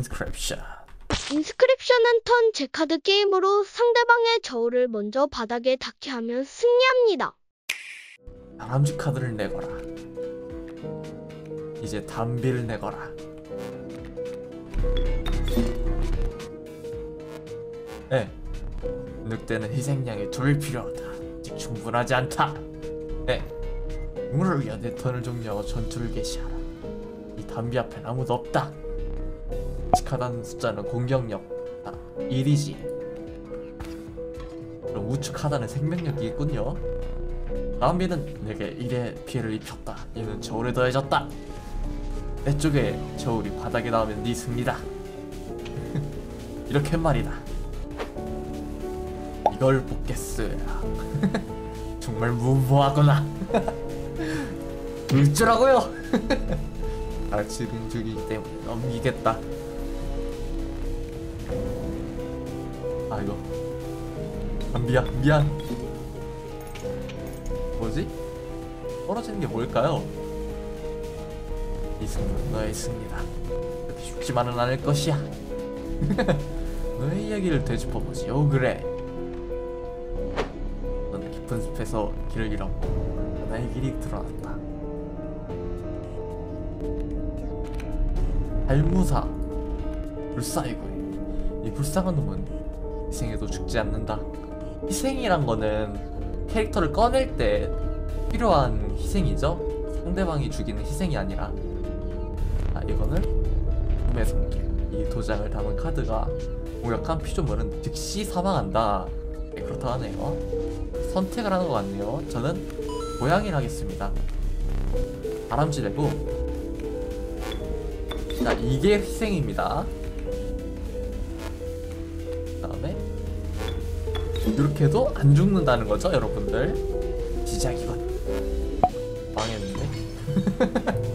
Inscryption. Inscryption은 턴제 카드 게임으로 상대방의 저울을 먼저 바닥에 닿게 하면 승리합니다. 다람쥐 카드를 내거라. 이제 담비를 내거라. 네 늑대는 희생양이 둘 필요하다. 아직 충분하지 않다. 네 우물을 위한 내 턴을 종료하고 전투를 개시하라. 이 담비 앞엔 아무도 없다 치카다는 숫자는 공격력 아, 1이지. 그럼 우측 하단은 생명력이 있군요. 담비는 내게 1의 피해를 입혔다. 이는 저울에 더해졌다. 내 쪽에 저울이 바닥에 나오면 네 승리다. 이렇게 말이다. 이걸 뽑겠어야 정말 무모하구나. 울줄라고요. 아 지금 중이기 때문에 넘기겠다 아 이거. 아, 미안 미안. 뭐지? 떨어지는 게 뭘까요? 이 승리는 너의 승리다. 그렇게 죽지만은 않을 것이야. 너의 이야기를 되짚어보지. 오 그래. 너는 깊은 숲에서 길을 잃었고 나의 길이 드러났다. 발무사. 불사이구이 이 불쌍한 놈은 희생해도 죽지 않는다. 희생이란 거는 캐릭터를 꺼낼 때 필요한 희생이죠? 상대방이 죽이는 희생이 아니라. 아 이거는 꿈의 손길 이 도장을 담은 카드가 공격한 피조물은 즉시 사망한다. 네, 그렇다 하네요. 선택을 하는 것 같네요. 저는 고양이를 하겠습니다. 바람쥐 내고 자 이게 희생입니다 이렇게 해도 안 죽는다는 거죠 여러분들? 시작이건 망했는데?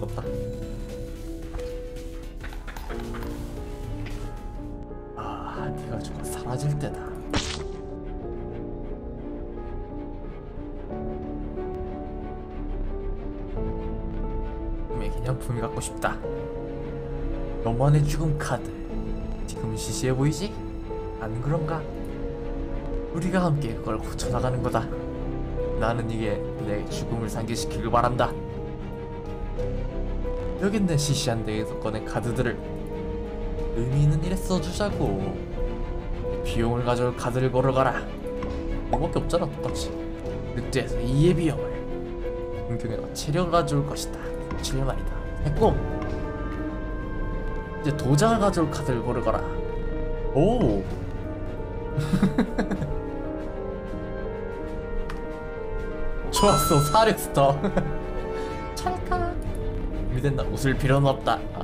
떴다. 아 네가 죽어 사라질 때다. 기념품이 갖고 싶다. 너만의 죽음 카드. 지금 시시해 보이지? 안 그런가? 우리가 함께 그걸 고쳐나가는 거다. 나는 이게 내 죽음을 상기시키길 바란다. 여기 있는 시시한 데에서 꺼낸 카드들을 의미 있는 일에 써주자고. 비용을 가져올 카드를 걸어가라. 이거밖에 없잖아 똑같이. 늑대에서 이의 비용을 공격에서 체력을 가져올 것이다. 7말이다. 했고 이제 도장을 가져올 카드를 고르거라. 오 좋았어 사레스터 찰칵. 준비된다. 웃을 필요는 없다. 아,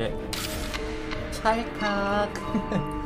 예. 찰칵